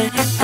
I